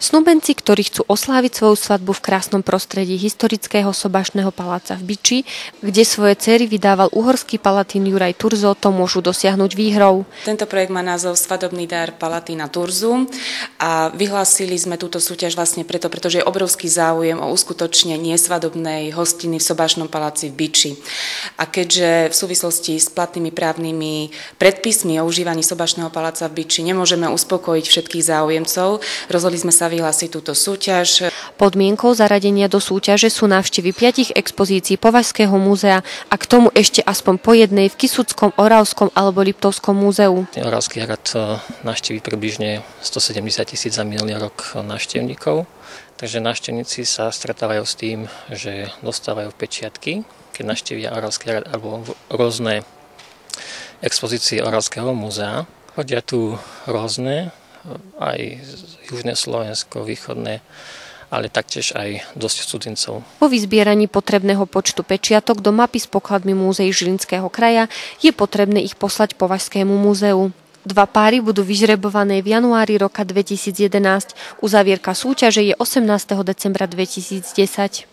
Snúbenci, ktorí chcú osláviť svoju svadbu v krásnom prostredí historického sobašného paláca v Biči, kde svoje cery vydával uhorský palatín Juraj Turzo, to môžu dosiahnuť výhrou. Tento projekt má názov Svadobný dar Palatína Turzu a vyhlásili sme túto súťaž vlastne preto, pretože je obrovský záujem o uskutočnenie svadobnej hostiny v sobašnom paláci v Biči. A keďže v súvislosti s platnými právnymi predpismi o užívaní sobašného paláca v Biči nemôžeme uspokojiť všetkých záujemcov, rozhodli sme sa vyhlásiť túto súťaž. Podmienkou zaradenia do súťaže sú návštevy piatich expozícií Považského múzea a k tomu ešte aspoň po jednej v Kisuckom, Oravskom alebo Liptovskom múzeu. Oravský hrad e, navštíví približne 170 tisíc za minulý rok návštevníkov. Takže návštevníci sa stretávajú s tým, že dostávajú pečiatky, keď navštívia Oravský hrad alebo rôzne expozície Oravského múzea. Chodia tu rôzne aj južné Slovensko, východné, ale taktiež aj dosť cudzincov. Po vyzbieraní potrebného počtu pečiatok do mapy s pokladmi múzeí Žilinského kraja je potrebné ich poslať Považskému múzeu. Dva páry budú vyžrebované v januári roka 2011. Uzavierka súťaže je 18. decembra 2010.